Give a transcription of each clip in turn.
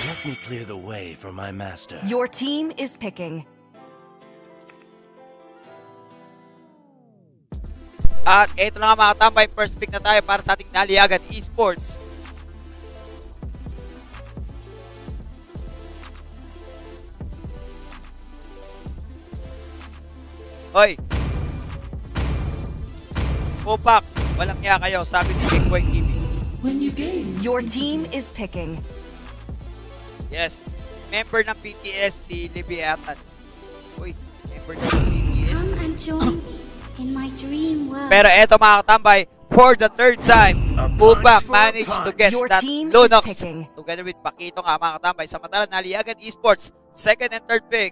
Let me clear the way for my master. Your team is picking. At eto na nga mga tambay, first pick na tayo para sa ating naliagan esports. Hoy! Pupak! Walang niya kayo, sabi ni Big Boy TV. Your team is picking. Yes. Member ng BTS si Libby Atan. Uy, member ng BTS. Come and join me in my dream world. Pero eto mga katambay, for the third time, Pupak managed to get Your that Lunox together with Pakito nga mga katambay. Samantala, Naliagan Esports, second and third pick.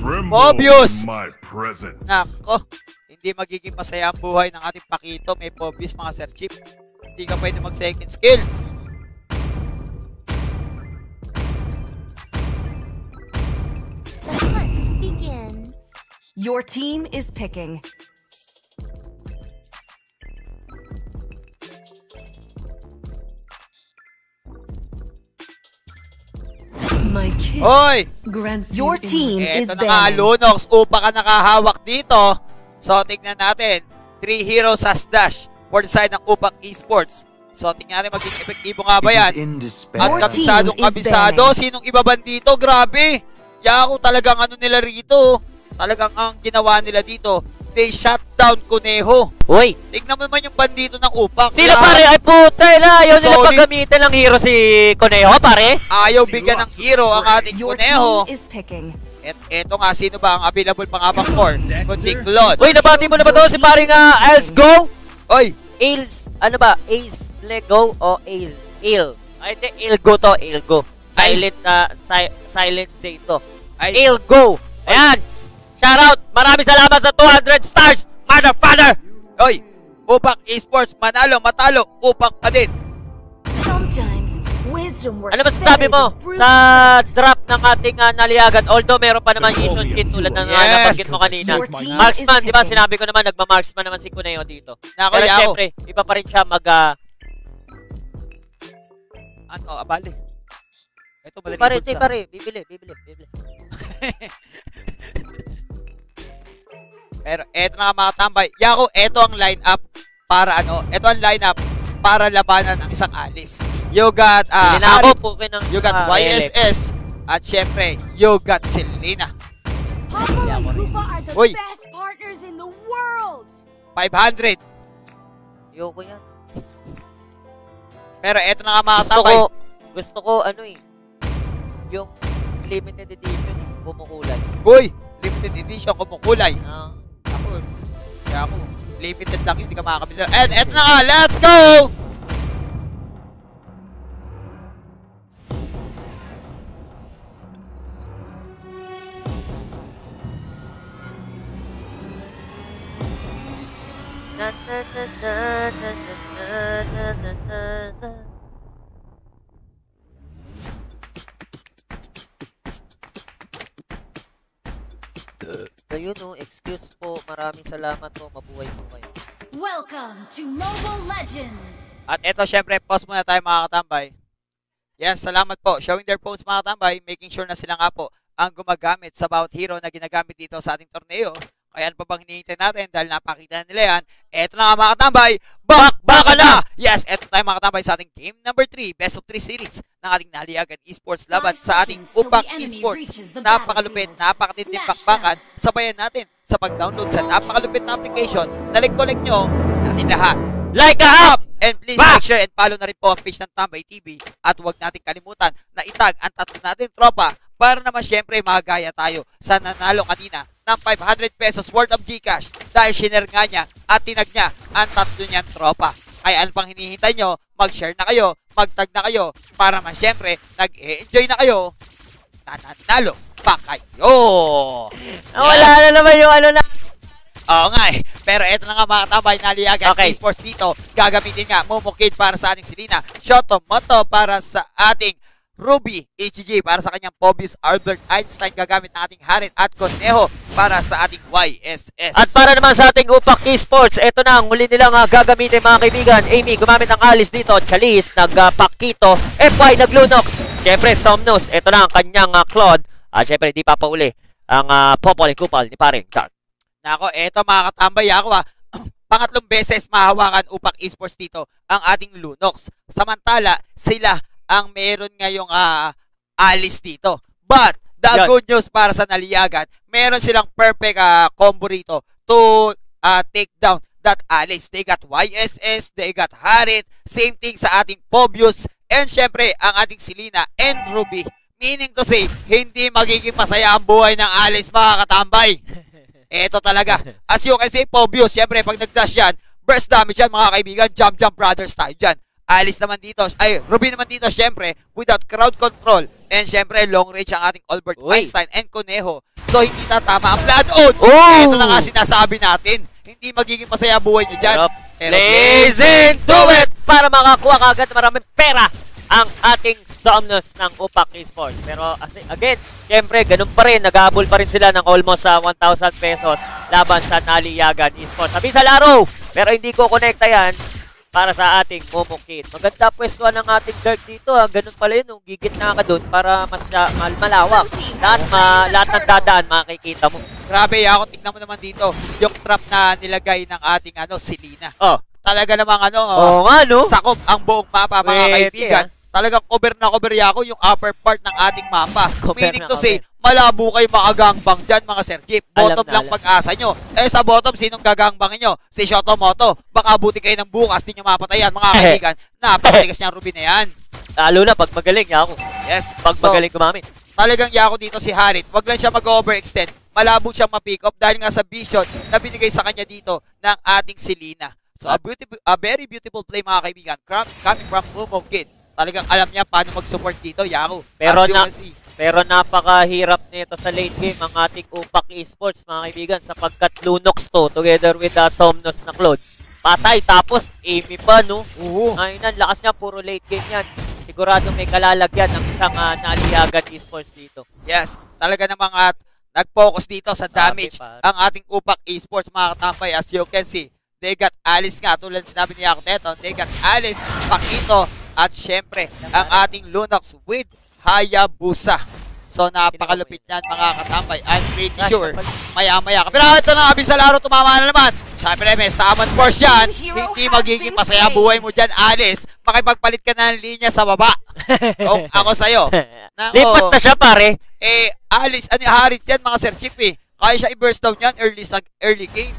Tremble Mobius! in my presence. Nako, hindi magiging masaya ang buhay ng ating Pakito. May Pobius mga Sir Chip. Hindi ka pwede mag second skill. Your team is picking. My kiss Hoy! grants Your you team is Eto na nga, banning. Lunox. Upa ka nakahawak dito. So, tignan natin. Three heroes as dash for the side ng Upak Esports. So, tingnan natin maging epektibo nga ba yan. At kabisadong kabisado. Sinong iba ba dito? Grabe! Yako talagang ano nila rito. Talagang ang ginawa nila dito. They shut down Kuneho. Uy! Tignan mo naman yung bandito ng upak. Sila Kaya pare, ay puta na! Ayaw nila Solid. paggamitan ng hero si Conejo, pare! Ayaw bigyan ng hero ang ating picking. Et eto nga, sino ba ang available pang abang core? Kundi Claude. Uy, nabati mo na ba to si pare nga Els Go? Oy! Ails, ano ba? Ails Lego o Ail? Ail. Ay, hindi, Ilgo to, Ilgo. Silent, na si- silent say to. Ilgo! Ayan! Shoutout! Maraming salamat sa 200 stars! Motherfucker! oy! Upak Esports, manalo, matalo, upak pa din. Sometimes wisdom works Ano ba sasabi mo sa drop ng ating uh, naliagan? Although meron pa naman Yishun Kit tulad ng uh, Yes. nabanggit mo kanina. Marksman, di ba? Sinabi ko naman, nagma-marksman naman si Cuneo dito. Nako, Pero yako. syempre, iba pa rin siya mag... Uh, Ano, abali. Ito, madali pare, pare, bibili, bibili, bibili. Pero eto na mga tambay. Yako, eto ang lineup para ano, eto ang lineup para labanan ang isang alis. You got uh, pukin ng... you got ah, YSS, at syempre, you got Selena. Papa and Koopa are the Uy. best partners in the world. 500. Ayoko yan. Pero eto na nga mga Gusto tambay. ko, gusto ko, ano eh, yung limited edition, kumukulay. Uy, limited edition, kumukulay. Ah, Ako, kaya ako, limited lang yun, hindi ka makakabili. And eto na nga, let's go! na na na na Maraming salamat po. Mabuhay po kayo. Welcome to Mobile Legends. At eto, syempre, pause muna tayo mga katambay. Yes, salamat po. Showing their phones mga katambay, making sure na sila nga po ang gumagamit sa bawat hero na ginagamit dito sa ating torneo. Kaya ano pa bang hinihintay natin dahil napakita na nila yan. Eto na nga mga katambay, bakbaka na! Yes, eto tayo mga katambay sa ating game number 3, best of 3 series ng ating naliagan esports laban sa ating Upak Esports. Napakalupit, napakatinding bakbakan. Sabayan natin sa pag-download sa napakalupit na application. Nalik-collect nyo natin lahat. Like a up! And please Ba! like, share, and follow na rin po ang page ng Tambay TV. At huwag natin kalimutan na itag ang tatlo natin tropa para naman syempre magaya tayo sa nanalo kanina ng 500 pesos worth of Gcash dahil shiner nga niya at tinag niya ang tatlo niyang tropa. Ay ano pang hinihintay nyo? Mag-share na kayo, mag-tag na kayo para man syempre nag-enjoy na kayo. Nananalo pa kayo! Nawala na naman yung ano na. Oo nga eh. Pero eto na nga mga tambay na liyagan Okay. esports dito. Gagamitin nga Momokid para sa ating Selena. Shoto Moto para sa ating Ruby HG para sa kanyang Pobius Albert Einstein gagamit ng ating Harit at Conejo para sa ating YSS. At para naman sa ating Upak Esports, ito na ang huli nilang uh, gagamitin mga kaibigan. Amy, gumamit ng Alice dito. Chalice, nagpakito. FY, naglunox. Siyempre, Somnos. Ito na ang kanyang uh, Claude. At siyempre, di pa pauli ang uh, Popol Kupal ni paring Dark. Nako, eto mga katambay ako ah. Pangatlong beses mahawakan Upak Esports dito ang ating Lunox. Samantala, sila ang meron ngayong uh, Alice dito. But, the Yan. good news para sa Naliagan, meron silang perfect uh, combo rito to uh, take down that Alice. They got YSS, they got Harit, same thing sa ating Pobius, and syempre, ang ating Selena and Ruby. Meaning to say, hindi magiging masaya ang buhay ng Alice mga katambay. Ito talaga. As you can see, Pobius, syempre, pag nag-dash yan, burst damage yan, mga kaibigan, jump, jump, brothers tayo dyan. Alice naman dito, ay, Ruby naman dito, syempre, without crowd control. And syempre, long range ang ating Albert Uy. Einstein and Conejo. So, hindi tatama ang blood out. Oh! Ito na nga sinasabi natin. Hindi magiging masaya buhay niyo dyan. Pero Please into it! Para makakuha kagad maraming pera ang ating Somnus ng Upak Esports. Pero as, again, syempre, ganun pa rin. Nag-aabol pa rin sila ng almost sa 1,000 pesos laban sa Naliyagan Esports. Sabi sa laro, pero hindi ko connecta yan para sa ating Momo Kid. Maganda pwestuhan ng ating Dirk dito. Ha. Ganun pala yun. Nung gigit na ka doon para mas mal malawak. Lahat, ma, lahat ng dadaan makikita mo. Grabe, ako tignan mo naman dito. Yung trap na nilagay ng ating ano, Selena. Oh, Talaga namang ano, Oo nga, no? sakop ang buong mapa mga Pwede, kaibigan. Talagang cover na cover yako yung upper part ng ating mapa. Cover Meaning to say, cover. malabo kayo makagangbang dyan mga Sir Jeep. Alam Bottom na, alam. pag-asa nyo. Eh sa bottom, sinong gagangbangin nyo? Si Shotomoto. Baka buti kayo ng bukas, di nyo mapatayan mga kaibigan. Napakalikas niyang Ruby na yan. Lalo na pag magaling, Yako. Yes. Pag So, magaling gumamit. talagang yako dito si Harit. Wag lang siya mag-overextend. Malabo siyang ma-pick up dahil nga sa vision na binigay sa kanya dito ng ating Selena. So a beautiful, a very beautiful play mga kaibigan. Cram- Coming from Momo Kid. Talagang alam niya paano mag-support dito, Yako. Pero na-. Pero napakahirap nito sa late game ang ating Upak Esports mga kaibigan sapagkat Lunox to together with uh, Somnos na Claude. Patay tapos Amy pa no. Oo. Ngayon ang lakas niya puro late game yan. Sigurado may kalalagyan ng isang uh, naliyagan esports dito. Yes, talaga namang at nag-focus dito sa damage pare. ang ating Upak Esports mga katambay. As you can see, they got Alice nga tulad sinabi ni Yako Teton. They got Alice, Pakito, at syempre ang ating Lunox with Hayabusa. So napakalupit yan mga katambay. I'm pretty sure maya-maya ka. Pero ito na, Abin sa laro, tumama na naman. Siyempre, may summon force yan. Hindi magiging masaya buhay mo dyan, Alice. Makipagpalit ka na ng linya sa baba. Kung ako sa'yo. Nako. Lipat na siya pare. Eh, Alice, ano harit yan mga Sir Chief eh. Kaya siya i-burst down yan early sa early game.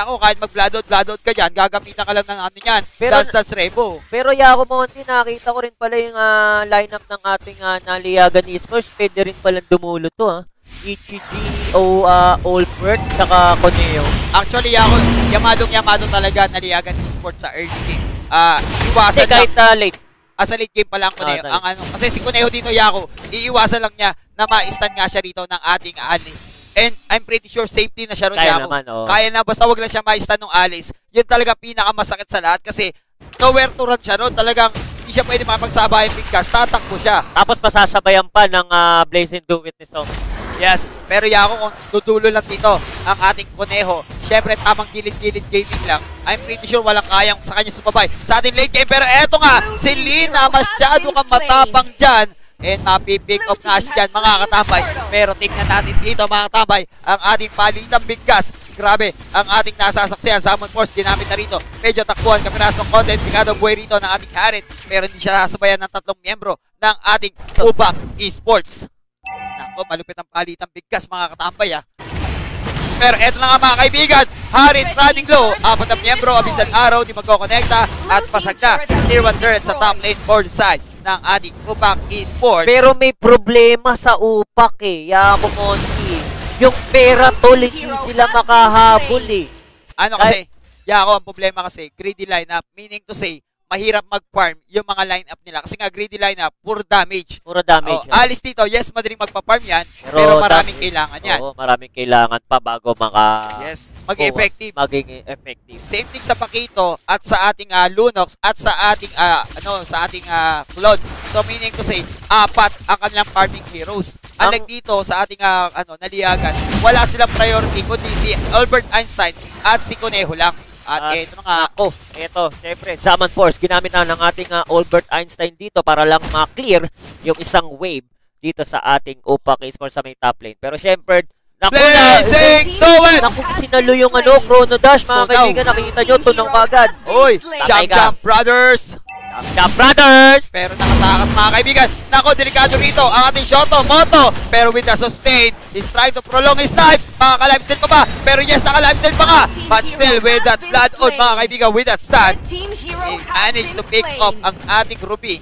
Nako, kahit mag-blood out, blood out ka dyan, gagamitan ka lang ng ano yan. Pero- Dance Dance Revo. Pero Yako Monty, nakita ko rin pala yung ah, lineup ng ating uh, naliyagan esports. Pwede rin pala dumulo to ha. Ichiji, o uh, Olbert, saka Coneo. Actually, ako, yamadong yamado talaga naliagan esports sa early game. Ah, Kasi iwasan lang. kahit uh, late. Ah, sa late game pa lang Kuneho. Ah, ang ano, kasi si Kuneho dito, Yako, iiwasan lang niya na ma-stun nga siya rito ng ating Alice. And I'm pretty sure safety na siya ron, Kaya Yako. naman, oo. Kaya na, basta wag lang siya ma-stun ng Alice. Yun talaga pinakamasakit sa lahat kasi nowhere to run siya ron. Talagang hindi siya pwede makapagsabayan bigkas. Tatakbo siya. Tapos masasabayan pa ng uh, Blazing Do It ni Song. Yes, pero Yako, kung dudulo lang dito ang ating Conejo, syempre tamang gilid-gilid gaming lang. I'm pretty sure walang kayang sa kanya sumabay sa ating late game. Pero eto nga, si Lina, masyado kang matapang dyan. And mapipick up nga siya dyan, mga katambay. Pero tingnan natin dito, mga katambay, ang ating palitang bigkas. Grabe, ang ating nasasaksihan, Summon Force, ginamit na rito. Medyo takbuhan, kapirasong content, bigado buhay rito ng ating Harit. Pero hindi siya sasabayan ng tatlong miyembro ng ating Ubak Esports. Nako, malupit ang palitang bigkas mga katambay ah. Pero eto na nga mga kaibigan, Harit Running Low, apat na miyembro, abisan araw, di magkokonekta at pasag na. Tier 1 turret sa top lane forward side ng ating Upak Esports. Pero may problema sa upak eh, Yako Monty. Yung pera tol, hindi sila makahabol eh. ano kasi, Yako, ang problema kasi, greedy lineup, meaning to say, mahirap mag-farm yung mga lineup nila. Kasi nga, greedy lineup, puro damage. Puro damage. Oh, alis dito, yes, madaling magpa-farm yan, Pero pero, maraming dami- kailangan yan. Oo, maraming kailangan pa bago maka Yes, mag-effective. maging effective. Same thing sa Pakito at sa ating ah, Lunox at sa ating ah, ano sa ating ah, Claude. So meaning to say, apat ang kanilang farming heroes. Unlike Ang- dito sa ating ah, ano naliagan, wala silang priority kundi si Albert Einstein at si Conejo lang. At At eto na nga, Ako, eto, syempre, Summon Force, ginamit na ng ating ah, Albert Einstein dito para lang ma-clear yung isang wave dito sa ating Upak Esports sa may top lane. Pero syempre, naku na, it! naku, sinalo yung ano, Chrono Dash, mga Tunaw. kaibigan, nakikita nyo, tunaw agad. Oy, Jump. Jump Brothers! Jump Brothers! Pero nakatakas mga kaibigan. Nako, delikado rito ang ating Shoto, Moto. Pero with the sustain, he's trying to prolong his life. Makaka-lifesteal pa ba? Pero yes, naka-lifesteal pa nga. But still, with that blood on mga kaibigan, with that hero he managed to pick up ang ating Ruby.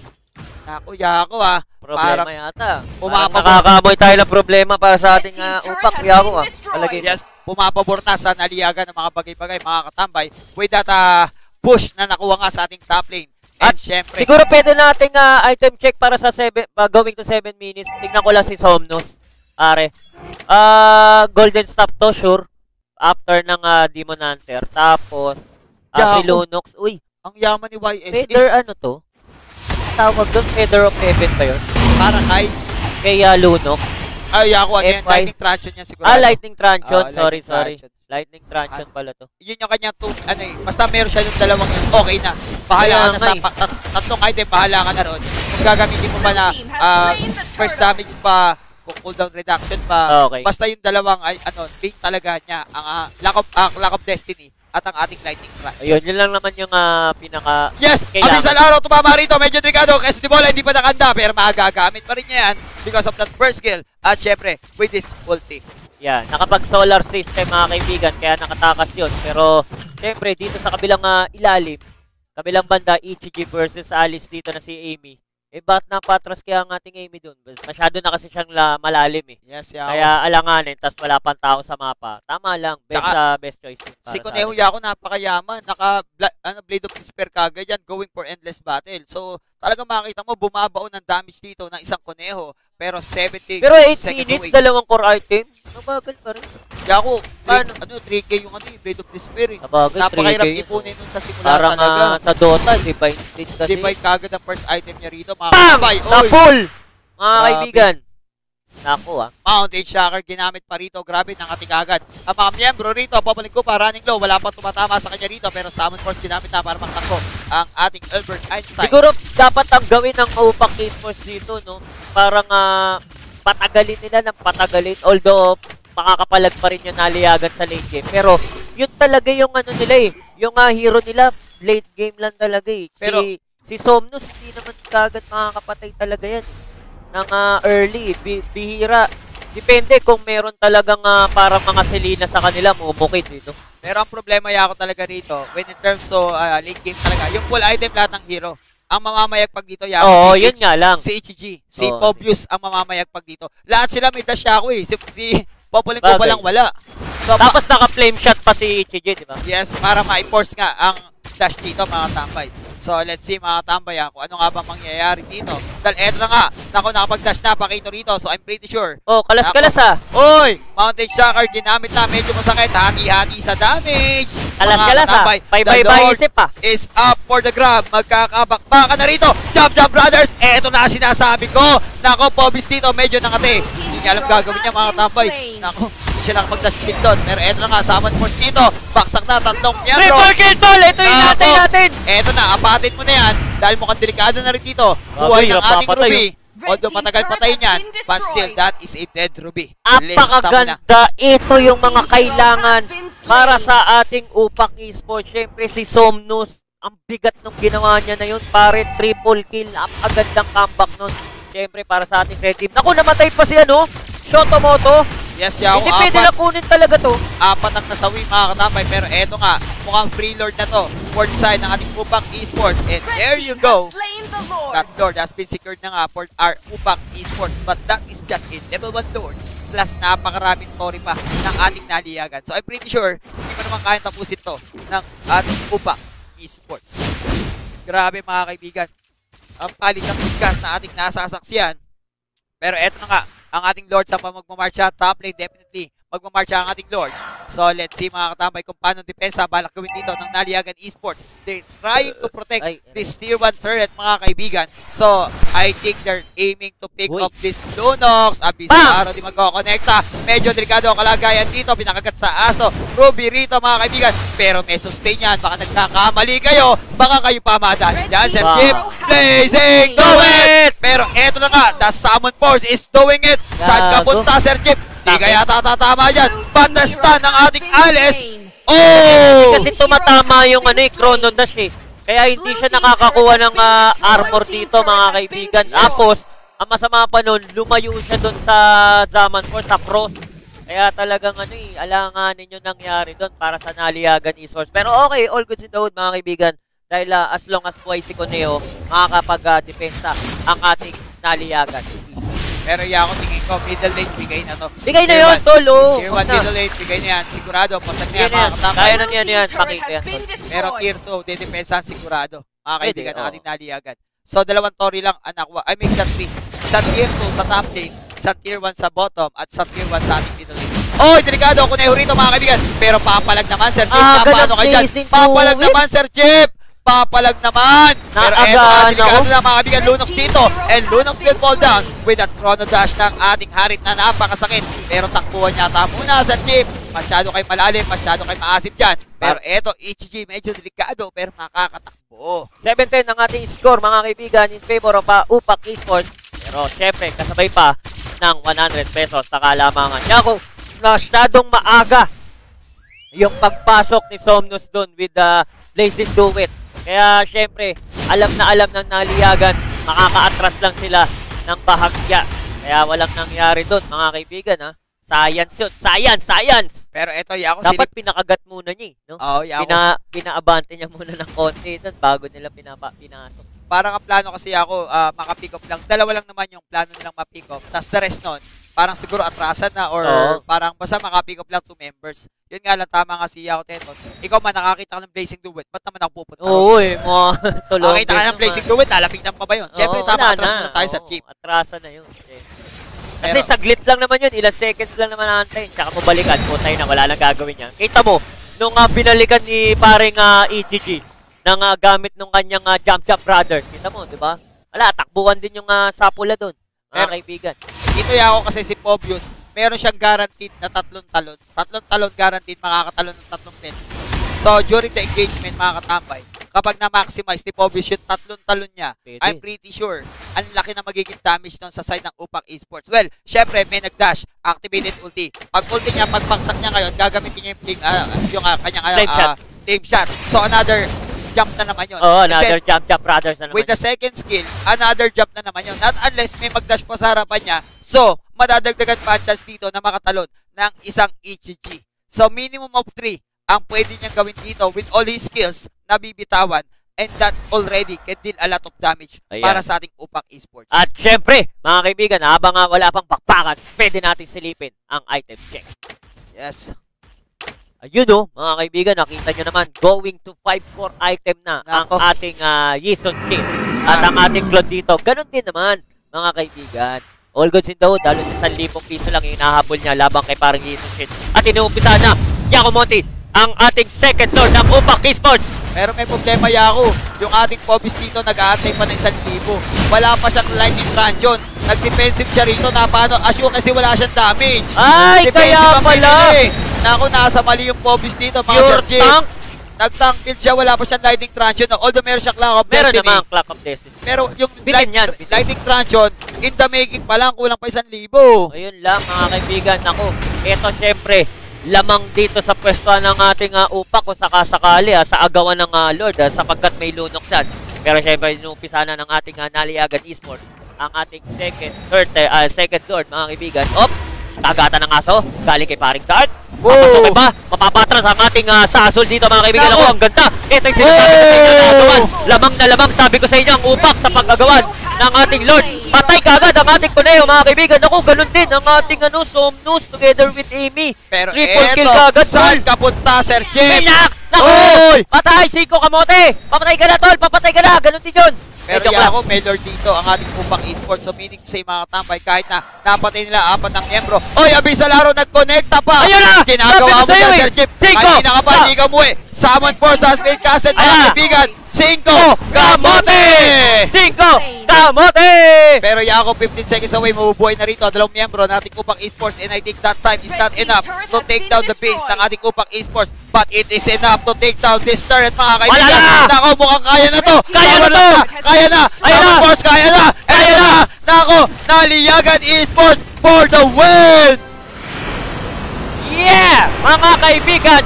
Naku, yako ah. Problema Parang, yata. Parang pumapabor. nakakamoy tayo ng problema para sa ating uh, turret Upak Yako. Ah. Palagay yes, pumapabor na sa naliagan ng mga bagay-bagay, mga katambay. With that ah, push na nakuha nga sa ating top lane. At syempre, Siguro pwede nating ah, item check para sa 7 uh, going to 7 minutes. Tingnan ko lang si Somnus. Are. Ah, golden stop to sure. After ng ah, Demon Hunter. Tapos ah, si. Lunox. Uy, ang yaman ni YS Feather is ano to? Tawag doon Feather of Heaven ba yun? parang high. Kay ah, Lunox. Ay, ako again, FY. lightning traction yan siguro. Ah, Lightning Transion. Ah, sorry, Lightning sorry. Transion. Lightning Transion pala to. Yun yung kanyang two, ano eh, basta meron siya yung dalawang yun, okay na. Bahala Kaya ka na sa eh. pa, tat, tatlong item, bahala ka na ron. Kung gagamitin mo ba na ah, first damage pa, kung cooldown reduction pa, Ah, Okay. basta yung dalawang, ay, ano, big talaga niya, ang ah, lack, of, ah, lack of destiny at ang ating lightning track. Ayun, yun lang naman yung ah, pinaka... Yes! Kailangan. Abisal araw tumama rito. Medyo delikado kasi di bola hindi pa nakanda pero magagamit pa rin niya yan because of that first skill. At syempre, with this ulti. Yeah, nakapag solar system mga kaibigan, kaya nakatakas yun. Pero, syempre, dito sa kabilang ah, ilalim, kabilang banda, Ichiji versus Alice dito na si Amy. Eh, ba't napatras kaya ang ating Amy dun? Masyado na kasi siyang la- malalim eh. Yes, yeah. Kaya alanganin, tas wala pang tao sa mapa. Tama lang, best Tsaka, ah, best choice. para Si Conejo. Yako napakayaman. Naka bla, ano, Blade of Despair kagad yan going for endless battle. So, talagang makita mo bumabaon ng damage dito ng isang Conejo. Pero 70 Pero 8 seconds minutes, away. dalawang core item. Nabagal pa rin. Yako, Paano? ano, 3K yung ano, yung Blade of Despair eh. Nabagal, Napakahirap 3K yun. ipunin nun sa simula Parang talaga. ah, sa Dota, divine state kasi. Divide kagad ang first item niya rito. Mga Bam! kabay. Sa Oy! full! Mga kaibigan. Naku ah. Mount Age Shocker ginamit pa rito. Grabe, nangating agad. Ang mga miyembro rito, papaling ko pa running low. Wala pa tumatama sa kanya rito. Pero Summon Force ginamit na para magtakbo ang ating Albert Einstein. Siguro dapat ang gawin ng Upak Esports dito, no? Parang ah, patagalin nila ng patagalin. Although, makakapalag pa rin yung naliyagan sa late game. Pero, yun talaga yung ano nila eh. Yung ah, hero nila, late game lang talaga eh. Pero- si, si Somnus, hindi naman kagad makakapatay talaga yan. eh. Ng ah, early, bi- bihira. Depende kung meron talagang ah, parang mga Selena sa kanila, mumukid dito. Pero ang problema yako talaga rito, when in terms of uh, late game talaga, yung full item lahat ng hero. Ang mamamayagpag dito, yako, Oo, si yun H- nga lang. Si HG, si Oo, Pobius ang mamamayagpag dito. Lahat sila may dash yako eh. Si, si Popolin ko palang wala. So, Tapos naka-flame shot pa si Ichiji, di ba? Yes, para ma-force nga ang dash dito mga tambay. So, let's see mga tambay ah, kung ano nga ba mangyayari dito. Dahil eto na nga, naku nakapag-dash na Pakito rito. So, I'm pretty sure. Oh, kalas-kalas ah. Oy! Mountain Shocker ginamit na. Medyo masakit. Hati-hati sa damage. Kalas-kalas ah. Bye-bye isip ah. is up for the grab. Magkakabakbakan na rito. Jump, jump, brothers. Eto na sinasabi ko. Nako, Pobis dito. Medyo nakati. Hindi niya alam gagawin niya mga tambay. Nako, hindi siya nakapag-dash kick doon. Pero eto na nga, Summon Force dito. Baksak na, tatlong miyembro. Triple kill tol! Ito yung natin natin! Eto na, apatin mo na yan. Dahil mukhang delikado na rin dito. Buhay ng ating Ruby. Red Although matagal turret patayin has yan, been but still, that is a dead Ruby. Apakaganda! Ito yung mga kailangan para sa ating Upak Esports. Siyempre si Somnus, ang bigat ng ginawa niya na yun. Pare, triple kill. Napakagandang comeback nun. Siyempre para sa ating red team. Naku, namatay pa si ano? Shotomoto. Yes, Yao, Hindi pwede na kunin talaga to. apat ang nasawi mga katambay. Pero eto nga, mukhang free lord na to. Fourth side ng ating Upak Esports. And there you go. Lord. That lord has been secured na nga for our Upak Esports. But that is just a level 1 lord. Plus napakaraming story pa ng ating naliyagan. So I'm pretty sure, hindi mo naman kayang tapusin to ng ating Upak Esports. Grabe mga kaibigan. Ang palit ng bigkas na ating nasasaksiyan. Pero eto na nga, ang ating Lord sa magmamarcha, top lane definitely magmamarcha ang ating Lord. So let's see mga katambay kung paano depensa balak gawin dito ng Naliagan Esports. They trying to protect Ay, this tier 1 turret mga kaibigan. So I think they're aiming to pick Uy. up this Lunox. Abisaro di magkokonekta. Medyo delikado ang kalagayan dito. Pinakagat sa aso. Ruby rito mga kaibigan. Pero may sustain yan. Baka nagkakamali kayo. Baka kayo pamada. Yan Sir. Chip. Blazing do it! Pero eto na nga. The Summon Force is doing it. Saan ka punta Sir Chip? Di Takot. kaya tatatama the stun ng ating Alice. Oh! Kasi tumatama yung ano eh, Chrono Dash eh. Kaya hindi siya nakakakuha ng ah, armor dito mga kaibigan. Tapos, ang masama pa nun, lumayo siya doon sa Zaman Force, sa Cross. Kaya talagang ano eh, alanganin yung nangyari doon para sa Naliagan Esports. Pero okay, all good the hood mga kaibigan. Dahil ah, as long as buhay si Coneo, makakapag-depensa ang ating Naliagan. Pero yeah, ako tingin ko, middle lane, bigay na to. Bigay na yun, tol, oh. Tier 1 Huwag na. middle lane, bigay na yan. Sigurado, pasag Yan mga yan. katambay. Kaya na yan yan, pakita yan. Pero tier 2, didepensahan sigurado. Mga kaibigan ating naliagan. So, dalawang tori lang ang nakuha. I mean, the three. Sa tier 2 sa top lane, sa tier 1 sa bottom, at sa tier 1 sa ating middle lane. Oh, delikado ako na rito mga kaibigan. Pero papalag naman, Sir Chip. Ah, na paano ganun, ka dyan? Papalag naman, Sir Chip. Papalag naman. Pero eto, ah, delikado na mga kaibigan. Lunox dito. And Lunox will fall down with that chrono dash ng ating harit na napakasakit. Pero takbuhan yata muna, Sir Chip. Masyado kay malalim, masyado kay maasip dyan. Pero eto, HG medyo delikado pero makakatakbo. 7-10 ang ating score mga kaibigan in favor of uh, Upak Esports. Pero syempre, kasabay pa ng 100 pesos na kalamangan. Kaya ako, masyadong maaga yung pagpasok ni Somnus doon with the Blazing Do It. Kaya syempre, alam na alam ng naliyagan, makaka-atras lang sila ng bahagya. Kaya walang nangyari doon mga kaibigan ha. Science yun. Science! Science! Pero eto, Yako, Dapat silip. pinakagat muna niya eh, no? Oo, Yako. Pina, pinaabante niya muna ng konti doon bago nila pinapa, pinasok. Parang ang plano kasi ako, ah, maka-pick up lang. Dalawa lang naman yung plano nilang ma-pick up. Tapos the rest nun, parang siguro atrasan na or Oo. parang basta maka-pick up lang two members. Yun nga lang, tama nga si Yako Teton. Ikaw man, nakakita ka ng Blazing Duet. Ba't naman ako pupunta? Oo eh, mga tulog. Nakakita ka ng Blazing Duet, lalapitan pa ba yun? Siyempre, tama, atras muna tayo sa chip. Atrasan na yun. Eh. Kasi Pero- saglit lang naman yun, ilang seconds lang naman natin. Tsaka mo balikan, putay na, wala nang gagawin niya. Kita mo, nung uh, binalikan ni paring uh, EGG, nang ah, gamit nung kanyang uh, Jump Jump Brothers. Kita mo, di ba? Wala, takbuhan din yung uh, sapula doon. Mga Pero- kaibigan. Dito Yako kasi si Pobius, meron siyang guaranteed na tatlong talon. Tatlong talon guaranteed, makakatalon ng tatlong beses. So, during the engagement, mga katambay, kapag na-maximize ni Pobius yung tatlong talon niya, Pwede. I'm pretty sure, ang laki na magiging damage nun sa side ng Upak Esports. Well, syempre, may nag-dash, activated ulti. Pag ulti niya, pag pagsak niya ngayon, gagamitin niya yung, ah, yung ah, kanyang ah, Flame shot. flame shot. So, another jump na naman yun. Oo, then, another Jump Jump Brothers na naman. With the second skill, another jump na naman yun. Not unless may mag-dash pa sa harapan niya. So, madadagdagan pa chance dito na makatalon ng isang HG. So, minimum of 3 ang pwede niyang gawin dito with all his skills na bibitawan and that already can deal a lot of damage Ayan. para sa ating Upak Esports. At syempre, mga kaibigan, habang wala pang pakpakan, pwede natin silipin ang item check. yes. Ayun oh, mga kaibigan, nakita nyo naman, going to 5-4 item na ang ating uh, Yison Chin at ang ating Claude dito. Ganon din naman, mga kaibigan. All goods in the hood, dalo sa 1,000 piso lang hinahabol niya labang kay parang Yison Chin. At inuumpisa na, Yako Monty, ang ating second lord ng Upak Esports. Pero may problema Yako. Yung ating Pobis dito nag-aantay pa ng 1,000. Wala pa siyang lightning transion. Nag-defensive siya rito na paano. Assure kasi wala siyang damage. Ay, Defensive kaya pala. pinili. Naku, nasa mali yung Pobis dito, mga Pure Sir Jim. tank. Nag-tank kill siya, wala pa siyang lightning transion. Although meron siyang clock of Meron destiny. naman ang Clock of Destiny. Pero yung Bitin light, yan, bitin. lightning transion, in the making pa lang, kulang pa 1,000. Ayun lang mga kaibigan. Ako, eto syempre, lamang dito sa pwesto ng ating uh, upak kung sakasakali ah, sa agawan ng ah, Lord ah, sapagkat may lunok yan. Pero syempre, inumpisa na ng ating uh, Naliagan Esports ang ating second, third, ah, second Lord mga kaibigan. Op! Tagata ng aso, galing kay paring Dart. Papasukin ba? Mapapatras ang ating uh, sasol dito mga kaibigan. Ako, ang ganda. Ito yung sinasabi ko sa inyo na agawan. Lamang na lamang sabi ko sa inyo ang upak sa pag-agawan ng ating Lord. Patay kagad ang ating Cuneo mga kaibigan. Ako, ganun din ang ating ano, Somnus together with Amy. Pero Triple kill eto, kagad, saan tol. ka punta, Sir! Nako! Oy! Oy! Patay! Siko kamote! Papatay ka na, tol! Papatay ka na! Ganun din yun! Pero Eh, joke yeah, lang. ako, Melor dito, ang ating Pupak Esports. So, meaning say, mga katambay, kahit na napatay nila apat ng miyembro. Oy, Abisa Laro, nag-connecta pa! Ayun na! Ginagawa mo dyan, eh! Sir Chip. Cinco! Kanina ka pa, hindi ka umuwi. Summon Force has been casted, mga kaibigan. Cinco! Kamote! Siko kamote! Pero Yako, 15 seconds away, mabubuhay na rito ang dalawang miyembro ng ating Kupang Esports and I think that time is not enough to take down the base ng ating Kupang Esports but it is enough to take down this turret mga kaibigan. Wala na! Nako, mukhang kaya na to! Kaya na to! Kaya na! Kaya na! Force, kaya na! Kaya na! Nako, naliyagan Esports for the win! Yeah! Mga kaibigan,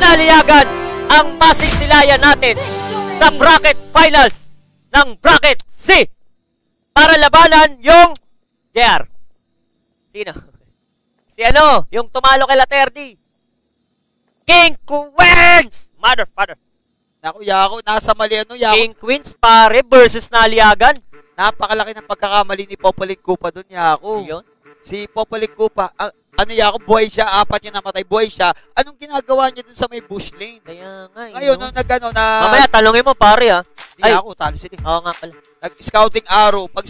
naliyagan ang masisilayan natin sa bracket finals ng bracket C para labanan yung JR. Sino? Si ano? Yung tumalo kay Laterdi. King Queens! Mother, father. Naku, Yako, nasa mali ano, Yako. King Queens pare versus naliyagan. Napakalaki ng pagkakamali ni Popolik Kupa doon, Yako. Yun. Si Popolik Kupa, ang, ano Yako, buhay siya, apat yung namatay, buhay siya. Anong ginagawa niya dun sa may bush lane? Kaya nga. eh, Ngayon, no? nung nag-ano na... Mamaya, talungin mo pare ha. Hindi Ay. ako, talo sila. Oo nga pala. Nag-scouting arrow. Pag